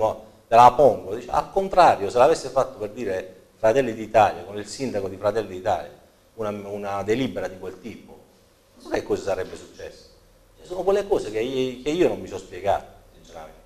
te la pongo, dice, al contrario, se l'avesse fatto per dire Fratelli d'Italia, con il sindaco di Fratelli d'Italia, una, una delibera di quel tipo, non so che cosa sarebbe successo. Cioè, sono quelle cose che io, che io non mi so spiegare, sinceramente.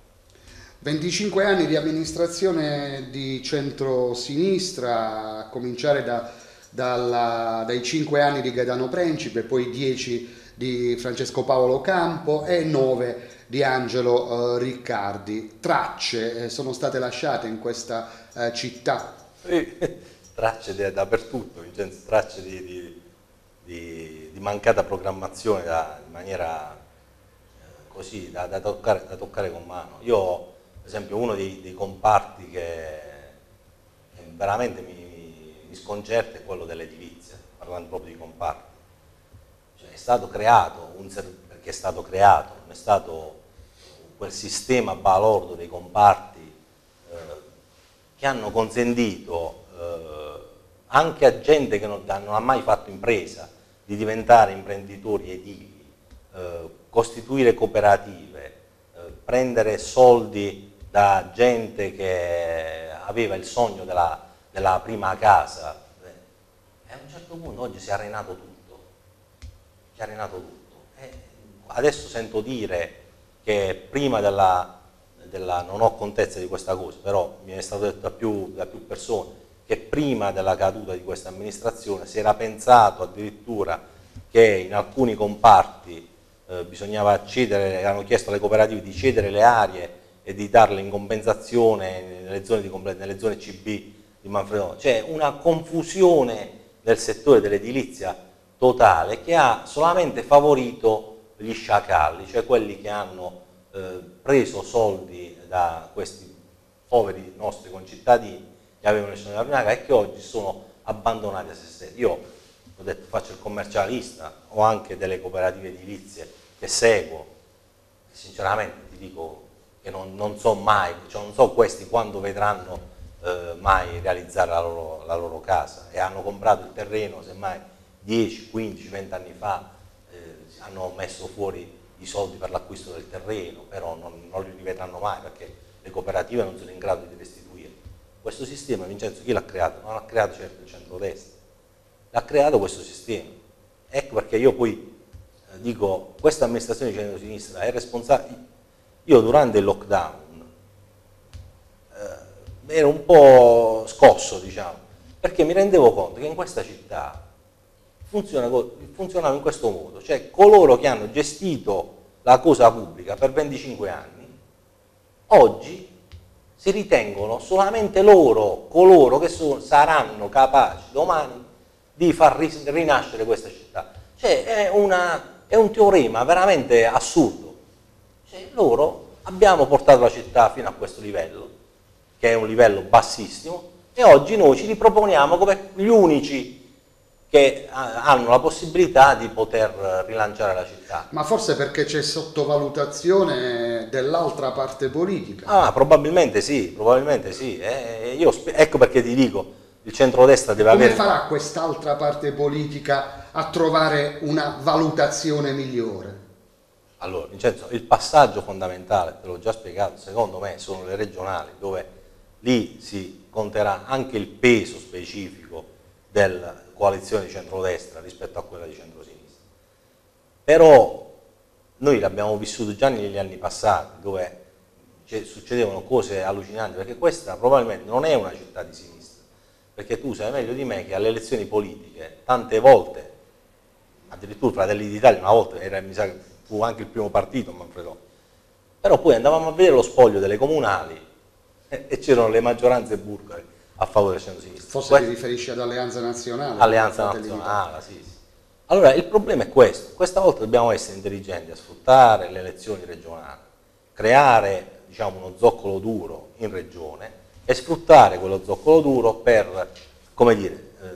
25 anni di amministrazione di centro-sinistra, a cominciare da, dalla, dai 5 anni di Gaetano Principe, poi 10 di Francesco Paolo Campo e 9 di Angelo eh, Riccardi. Tracce eh, sono state lasciate in questa eh, città. Sì, [LAUGHS] tracce dappertutto, tracce di, di di, di mancata programmazione da, in maniera così da, da, toccare, da, toccare, con mano. Io, per esempio, uno dei, dei comparti che, veramente mi, mi, sconcerta è quello dell'edilizia, parlando proprio di comparti. Cioè, è stato creato, un, perché è stato creato, non è stato quel sistema balordo dei comparti eh, che hanno consentito eh, anche a gente che non, non, ha mai fatto impresa di diventare imprenditori edili, eh, costituire cooperative, eh, prendere soldi da gente che aveva il sogno della, della prima casa e a un certo punto oggi si è arenato tutto, si è arenato tutto. Adesso sento dire che prima della, della, non ho contezza di questa cosa, però mi è stato detto da più, da più persone, che prima della caduta di questa amministrazione si era pensato addirittura che in alcuni comparti eh, bisognava cedere, hanno chiesto alle cooperative di cedere le aree e di darle in compensazione nelle zone, di, nelle zone CB di Manfredonia. C'è una confusione nel settore dell'edilizia totale che ha solamente favorito gli sciacalli, cioè quelli che hanno eh, preso soldi da questi poveri nostri concittadini che avevano il sogno della e che oggi sono abbandonati a se stessi. Io ho detto faccio il commercialista, ho anche delle cooperative edilizie che seguo, sinceramente ti dico che non, non so mai, cioè non so questi quando vedranno eh, mai realizzare la loro, la loro, casa e hanno comprato il terreno semmai 10, 15, 20 anni fa, hanno messo fuori i soldi per l'acquisto del terreno, però non, non li rivedranno mai perché le cooperative non sono in grado di restituire questo sistema, Vincenzo, chi l'ha creato? Non l'ha creato certo il centrodestra, l'ha creato questo sistema. Ecco perché io poi eh, dico, questa amministrazione di centro-sinistra è responsabile. Io durante il lockdown eh, ero un po' scosso, diciamo, perché mi rendevo conto che in questa città funziona, funzionava in questo modo, cioè coloro che hanno gestito la cosa pubblica per 25 anni, oggi si ritengono solamente loro, coloro che sono, saranno capaci domani di far rinascere questa città. Cioè è, una, è un teorema veramente assurdo. Cioè, loro abbiamo portato la città fino a questo livello, che è un livello bassissimo, e oggi noi ci riproponiamo come gli unici che hanno la possibilità di poter rilanciare la città. Ma forse perché c'è sottovalutazione dell'altra parte politica? Ah, probabilmente sì, probabilmente sì. Eh, io, ecco perché ti dico, il centrodestra deve Come avere... Come farà quest'altra parte politica a trovare una valutazione migliore? Allora, Vincenzo, il passaggio fondamentale, te l'ho già spiegato, secondo me sono le regionali, dove lì si conterà anche il peso specifico del coalizione di centrodestra rispetto a quella di centrosinistra. Però noi l'abbiamo vissuto già negli anni passati, dove succedevano cose allucinanti, perché questa probabilmente non è una città di sinistra, perché tu sai meglio di me che alle elezioni politiche tante volte, addirittura Fratelli d'Italia una volta era, mi sa, fu anche il primo partito Manfredo, però poi andavamo a vedere lo spoglio delle comunali e, e c'erano le maggioranze burgare a favore del centro-sinistra. Forse que ti riferisci ad Alleanza Nazionale. Alleanza Nazionale, sì, sì. Allora, il problema è questo. Questa volta dobbiamo essere intelligenti a sfruttare le elezioni regionali, creare diciamo, uno zoccolo duro in regione e sfruttare quello zoccolo duro per, come dire, eh,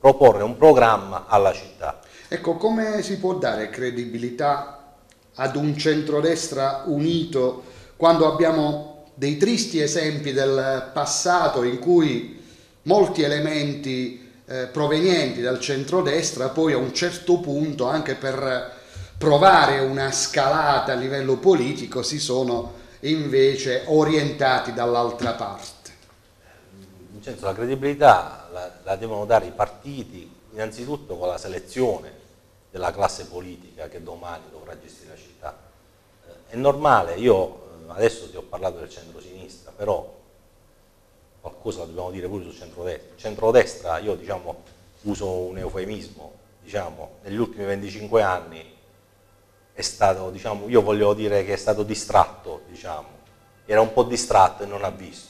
proporre un programma alla città. Ecco, come si può dare credibilità ad un centrodestra unito quando abbiamo dei tristi esempi del passato in cui molti elementi eh, provenienti dal centrodestra poi a un certo punto anche per provare una scalata a livello politico si sono invece orientati dall'altra parte. Vincenzo, la credibilità la, la devono dare i partiti innanzitutto con la selezione della classe politica che domani dovrà gestire la città. Eh, è normale, io adesso ti ho parlato del centro-sinistra, però qualcosa dobbiamo dire pure sul centro-destra. Centro-destra, io diciamo, uso un eufemismo, diciamo, negli ultimi 25 anni è stato, diciamo, io voglio dire che è stato distratto, diciamo, era un po' distratto e non ha visto.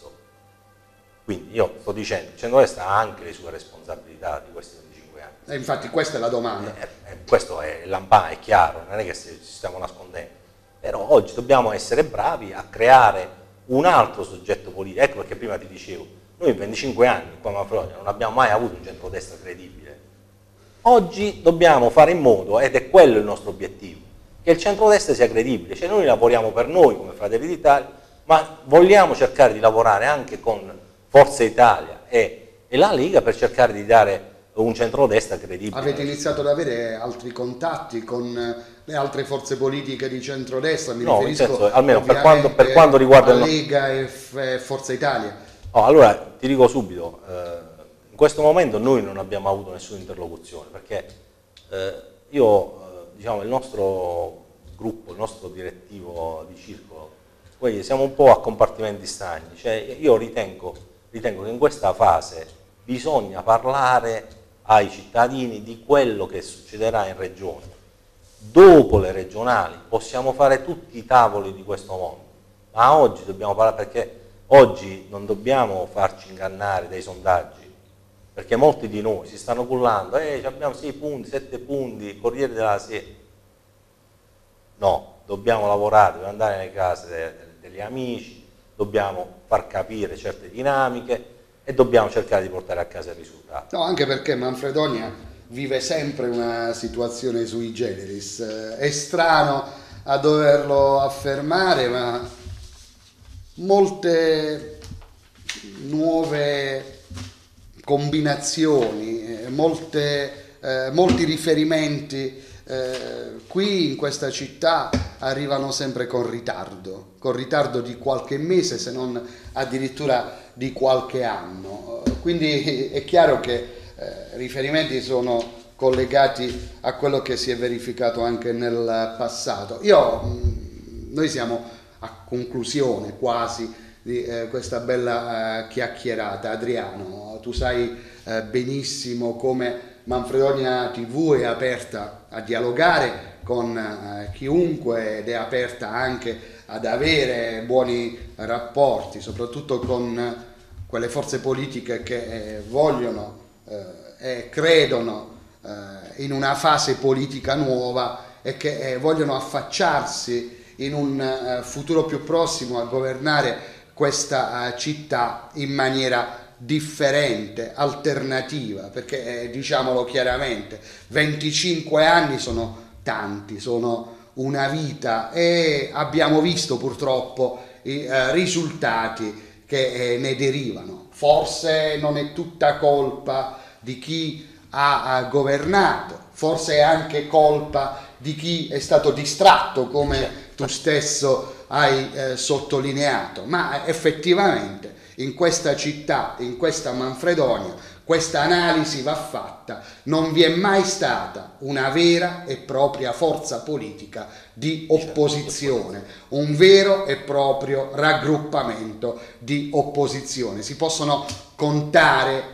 Quindi io sto dicendo, il centro-destra ha anche le sue responsabilità di questi 25 anni. E infatti questa è la domanda. Eh, eh, questo è lampà, è chiaro, non è che ci stiamo nascondendo. Però oggi dobbiamo essere bravi a creare un altro soggetto politico. Ecco perché prima ti dicevo, noi in 25 anni qua a Manfredonia non abbiamo mai avuto un centrodestra credibile. Oggi dobbiamo fare in modo, ed è quello il nostro obiettivo, che il centrodestra sia credibile. Cioè noi lavoriamo per noi come Fratelli d'Italia, ma vogliamo cercare di lavorare anche con Forza Italia e, e la Lega per cercare di dare un centrodestra credibile. Avete iniziato ad avere altri contatti con le altre forze politiche di centrodestra? Mi no, riferisco senso, almeno per quanto, per quanto riguarda la Lega e Forza Italia. Oh, allora ti dico subito, eh, in questo momento noi non abbiamo avuto nessuna interlocuzione perché eh, io, eh, diciamo, il nostro gruppo, il nostro direttivo di circolo, poi siamo un po' a compartimenti stagni, cioè io ritengo, ritengo che in questa fase bisogna parlare ai cittadini di quello che succederà in regione. Dopo le regionali possiamo fare tutti i tavoli di questo mondo, ma oggi dobbiamo parlare perché Oggi non dobbiamo farci ingannare dai sondaggi, perché molti di noi si stanno cullando, eh, abbiamo 6 punti, 7 punti, Corriere della Sera. No, dobbiamo lavorare, dobbiamo andare nelle case degli amici, dobbiamo far capire certe dinamiche e dobbiamo cercare di portare a casa il risultato. No, anche perché Manfredonia vive sempre una situazione sui generis. È strano a doverlo affermare, ma molte nuove combinazioni, eh, molte, eh, molti riferimenti eh, qui in questa città arrivano sempre con ritardo, con ritardo di qualche mese se non addirittura di qualche anno. Quindi è chiaro che eh, riferimenti sono collegati a quello che si è verificato anche nel passato. Io, mm, noi siamo a conclusione quasi di eh, questa bella eh, chiacchierata. Adriano, tu sai eh, benissimo come Manfredonia TV è aperta a dialogare con eh, chiunque ed è aperta anche ad avere buoni rapporti, soprattutto con quelle forze politiche che eh, vogliono eh, e credono in una fase politica nuova e che vogliono affacciarsi in un futuro più prossimo a governare questa città in maniera differente, alternativa, perché eh, diciamolo chiaramente, 25 anni sono tanti, sono una vita e abbiamo visto purtroppo i uh, risultati che eh, ne derivano. Forse non è tutta colpa di chi ha, ha governato, forse è anche colpa di chi è stato distratto come tu stesso hai eh, sottolineato, ma effettivamente in questa città, in questa Manfredonia, questa analisi va fatta, non vi è mai stata una vera e propria forza politica di opposizione, un vero e proprio raggruppamento di opposizione. Si possono contare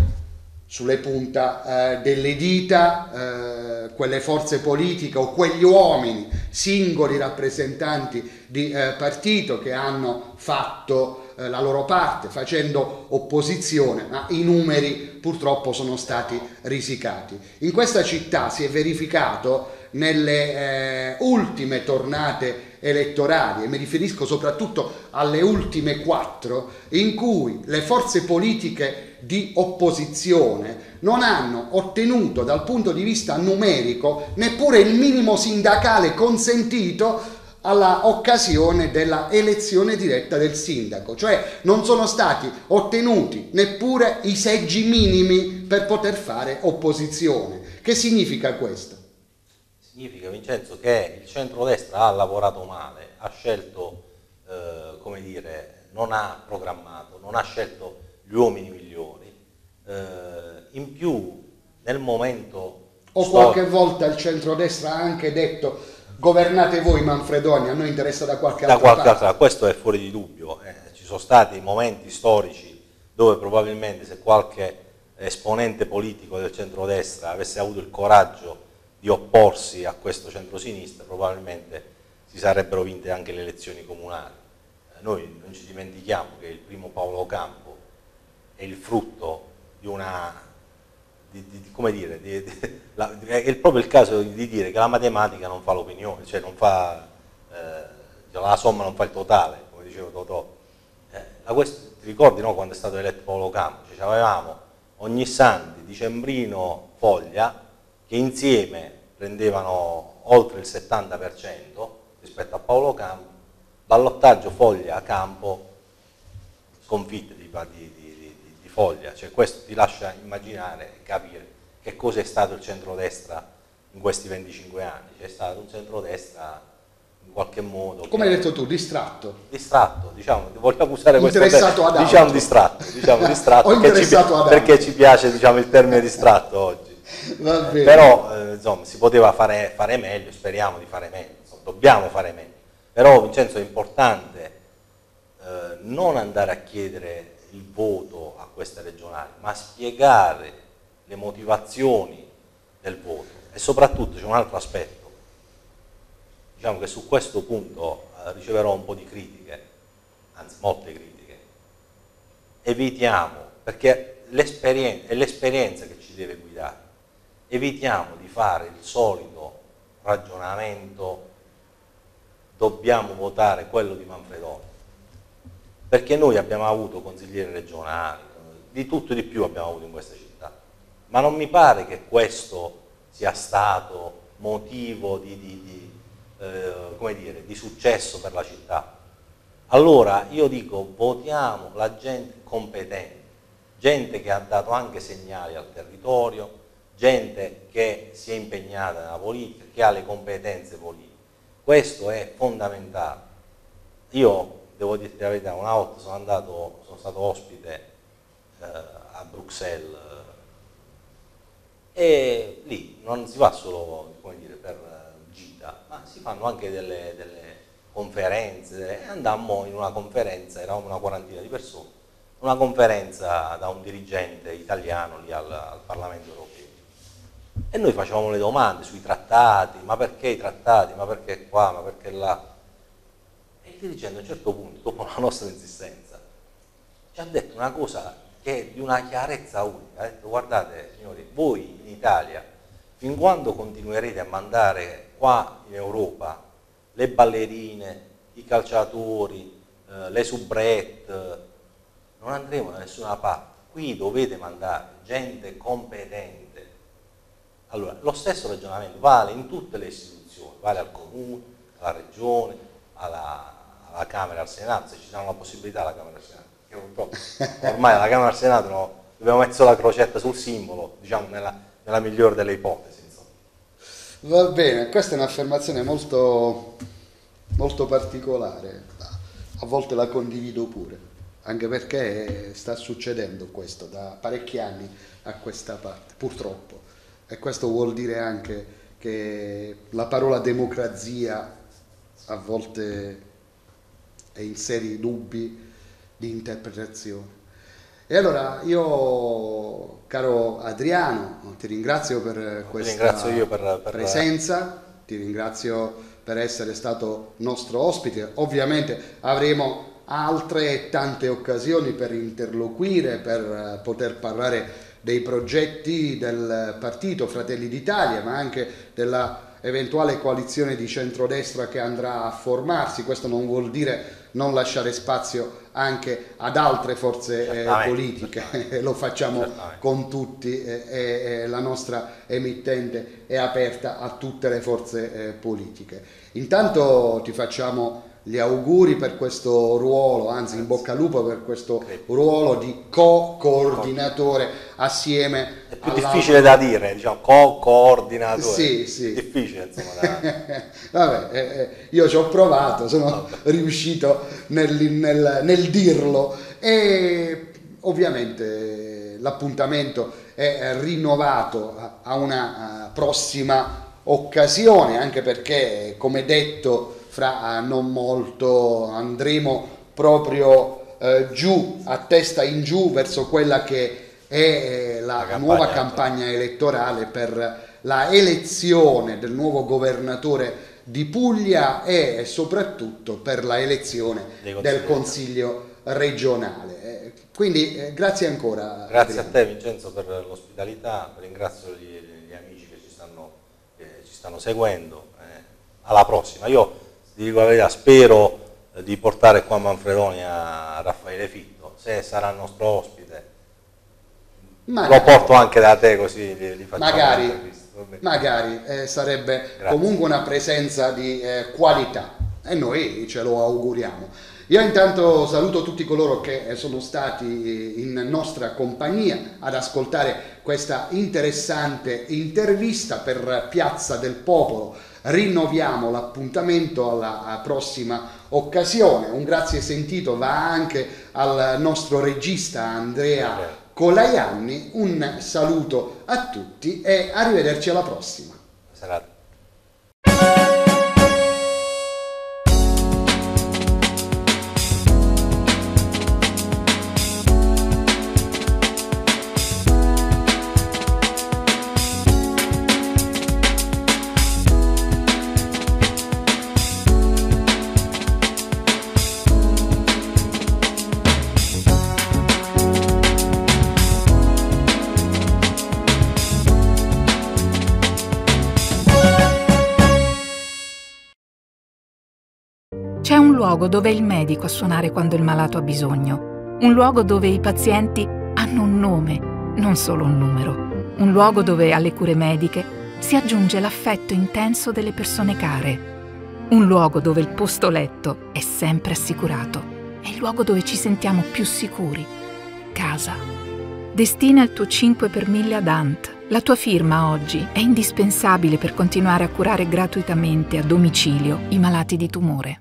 sulle punta eh, delle dita eh, quelle forze politiche o quegli uomini, singoli rappresentanti di eh, partito che hanno fatto eh, la loro parte facendo opposizione, ma i numeri purtroppo sono stati risicati. In questa città si è verificato nelle eh, ultime tornate elettorali, e mi riferisco soprattutto alle ultime quattro, in cui le forze politiche di opposizione non hanno ottenuto dal punto di vista numerico neppure il minimo sindacale consentito alla occasione della elezione diretta del sindaco, cioè non sono stati ottenuti neppure i seggi minimi per poter fare opposizione. Che significa questo? Significa Vincenzo che il centrodestra ha lavorato male, ha scelto, eh, come dire, non ha programmato, non ha scelto gli uomini migliori, eh, in più nel momento... O storico, qualche volta il centrodestra ha anche detto governate voi Manfredoni, a noi interessa da qualche da qualche altra questo è fuori di dubbio, eh, ci sono stati momenti storici dove probabilmente se qualche esponente politico del centrodestra avesse avuto il coraggio di opporsi a questo centrosinistra probabilmente si sarebbero vinte anche le elezioni comunali. Eh, noi non ci dimentichiamo che il primo Paolo Campo è il frutto di una, di, di, come dire, di, la, è proprio il caso di dire che la matematica non fa l'opinione, cioè non fa, eh, la somma non fa il totale, come diceva Totò. Eh, questo, ti ricordi no, quando è stato eletto Paolo Campo? Cioè, avevamo ogni Santi, Dicembrino, Foglia, che insieme prendevano oltre il 70% rispetto a Paolo Campo, ballottaggio Foglia a Campo, sconfitte di, di, foglia, cioè questo ti lascia immaginare capire che cosa è stato il centrodestra in questi 25 anni, c'è stato un centrodestra in qualche modo. Come hai detto tu, distratto. Distratto, diciamo, vogliamo usare questo Interessato termine, diciamo distratto, diciamo [LAUGHS] distratto perché, ci, perché ci piace diciamo, il termine distratto oggi. Bene. Però eh, insomma, si poteva fare, fare meglio, speriamo di fare meglio, insomma, dobbiamo fare meglio. Però Vincenzo è importante eh, non andare a chiedere il voto a queste regionali, ma spiegare le motivazioni del voto. E soprattutto c'è un altro aspetto, diciamo che su questo punto eh, riceverò un po' di critiche, anzi molte critiche, evitiamo, perché è l'esperienza che ci deve guidare, evitiamo di fare il solito ragionamento dobbiamo votare quello di Manfredoni, perché noi abbiamo avuto consiglieri regionali, di tutto e di più abbiamo avuto in questa città, ma non mi pare che questo sia stato motivo di, di- di, eh, dire, di successo per la città. Allora io dico votiamo la gente competente, gente che ha dato anche segnali al territorio, gente che si è impegnata nella politica, che ha le competenze politiche. Questo è fondamentale. Io devo dirti la verità, una volta sono andato, sono stato ospite eh, a Bruxelles e lì non si va solo dire, per eh, gita, ma si fanno anche delle, delle conferenze. E andammo in una conferenza, eravamo una quarantina di persone, una conferenza da un dirigente italiano lì al, al Parlamento europeo. E noi facevamo le domande sui trattati, ma perché i trattati, ma perché qua, ma perché là. E il dirigente a un certo punto, dopo la nostra insistenza, ci ha detto una cosa che è di una chiarezza unica. Ha detto guardate signori, voi in Italia, fin quando continuerete a mandare qua in Europa le ballerine, i calciatori, eh, le soubrette, non andremo da nessuna parte. Qui dovete mandare gente competente. Allora, lo stesso ragionamento vale in tutte le istituzioni, vale al comune, alla regione, alla, alla Camera, al Senato, se ci sarà la possibilità alla Camera e al Senato. Ormai alla Camera al Senato no, dobbiamo mettere solo la crocetta sul simbolo, diciamo nella, nella migliore delle ipotesi. Insomma. Va bene, questa è un'affermazione molto, molto particolare, a volte la condivido pure, anche perché sta succedendo questo da parecchi anni a questa parte, purtroppo. E questo vuol dire anche che la parola democrazia a volte è in seri dubbi di interpretazione. E allora io, caro Adriano, ti ringrazio per questa ringrazio io per- per- presenza, ti ringrazio per essere stato nostro ospite. Ovviamente avremo altre tante occasioni per interloquire, per eh, poter parlare dei progetti del partito Fratelli d'Italia, ma anche della eventuale coalizione di centrodestra che andrà a formarsi. Questo non vuol dire non lasciare spazio anche ad altre forze eh, politiche, [LAUGHS] lo facciamo con tutti eh, e e la nostra emittente è aperta a tutte le forze eh, politiche. Intanto ti facciamo gli auguri per questo ruolo, anzi in bocca al lupo per questo ruolo di co-coordinatore assieme È più alla- difficile da dire, diciamo, co-coordinatore. Sì, sì. Difficile, insomma, da... [LAUGHS] Vabbè, eh, eh, io ci ho provato, sono riuscito nel, nel- nel dirlo e ovviamente l'appuntamento è rinnovato a- una prossima occasione, anche perché, come detto, fra eh, non molto andremo proprio eh, giù, a testa in giù, verso quella che è eh, la, La campagna nuova campagna elettorale per la elezione del nuovo governatore di Puglia e soprattutto per la elezione del Consiglio regionale. Eh, Quindi eh, grazie ancora. Grazie a Adriano. te Vincenzo per l'ospitalità, ringrazio gli, gli amici che ci stanno, che ci stanno seguendo. eh, alla prossima. Io ti dico la verità, spero eh, di portare qua Manfredoni a Raffaele Fitto. Se sarà il nostro ospite, Magari. lo porto anche da te così gli, gli facciamo Magari, magari eh, sarebbe Grazie. comunque una presenza di eh, qualità e noi ce lo auguriamo. Io intanto saluto tutti coloro che sono stati in nostra compagnia ad ascoltare questa interessante intervista per Piazza del Popolo. Rinnoviamo l'appuntamento alla prossima occasione. Un grazie sentito va anche al nostro regista Andrea Colaianni. Un saluto a tutti e arrivederci alla prossima. Serata. Luogo dove è il medico a suonare quando il malato ha bisogno, un luogo dove i pazienti hanno un nome, non solo un numero, un luogo dove alle cure mediche si aggiunge l'affetto intenso delle persone care, un luogo dove il posto letto è sempre assicurato, è il luogo dove ci sentiamo più sicuri, casa. Destina il tuo 5 per 1000 ad Ant. La tua firma oggi è indispensabile per continuare a curare gratuitamente a domicilio i malati di tumore.